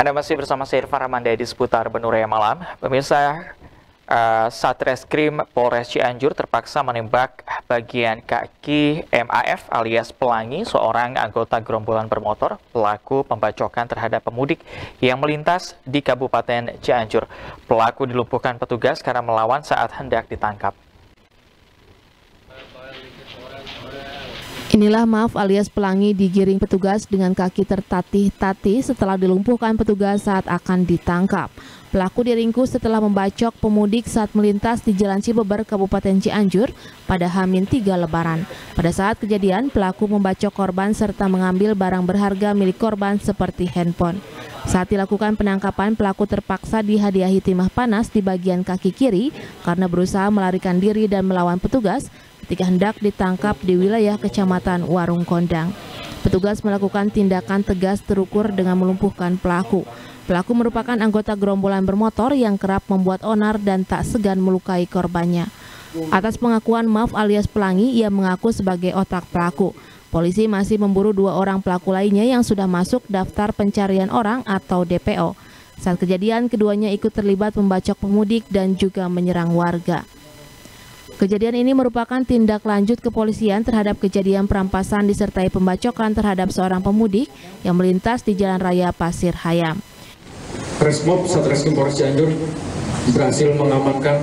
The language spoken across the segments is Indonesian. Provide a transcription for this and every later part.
Anda masih bersama saya Irfan Ramanda di seputar Benuraya Malam. Pemirsa, uh, Satreskrim Polres Cianjur terpaksa menembak bagian kaki MAF alias Pelangi, seorang anggota gerombolan bermotor pelaku pembacokan terhadap pemudik yang melintas di Kabupaten Cianjur. Pelaku dilumpuhkan petugas karena melawan saat hendak ditangkap. Inilah maaf alias pelangi digiring petugas dengan kaki tertatih-tatih setelah dilumpuhkan petugas saat akan ditangkap. Pelaku diringkus setelah membacok pemudik saat melintas di Jalan Cibeber, Kabupaten Cianjur pada Hamin 3 Lebaran. Pada saat kejadian, pelaku membacok korban serta mengambil barang berharga milik korban seperti handphone. Saat dilakukan penangkapan, pelaku terpaksa dihadiahi timah panas di bagian kaki kiri karena berusaha melarikan diri dan melawan petugas ketika hendak ditangkap di wilayah Kecamatan Warung Kondang. Petugas melakukan tindakan tegas terukur dengan melumpuhkan pelaku. Pelaku merupakan anggota gerombolan bermotor yang kerap membuat onar dan tak segan melukai korbannya. Atas pengakuan Maaf alias Pelangi, ia mengaku sebagai otak pelaku. Polisi masih memburu dua orang pelaku lainnya yang sudah masuk daftar pencarian orang atau DPO. Saat kejadian, keduanya ikut terlibat membacok pemudik dan juga menyerang warga. Kejadian ini merupakan tindak lanjut kepolisian terhadap kejadian perampasan disertai pembacokan terhadap seorang pemudik yang melintas di Jalan Raya Pasir Hayam. Resmob Satreskrim Polres Cianjur berhasil mengamankan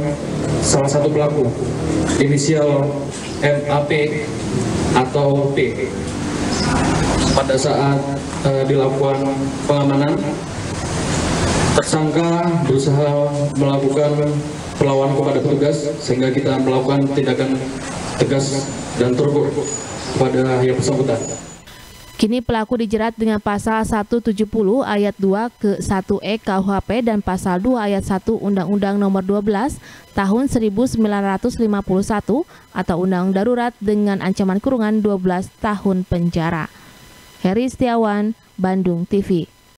salah satu pelaku inisial MAP atau P. Pada saat uh, dilakukan pengamanan, tersangka berusaha melakukan perlawanan kepada petugas sehingga kita melakukan tindakan tegas dan terukur kepada yang bersangkutan. Kini pelaku dijerat dengan pasal 170 ayat 2 ke 1E KUHP dan pasal 2 ayat 1 Undang-Undang Nomor 12 Tahun 1951 atau Undang Darurat dengan ancaman kurungan 12 tahun penjara. Heri Setiawan, Bandung TV.